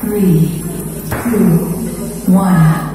Three, two, one.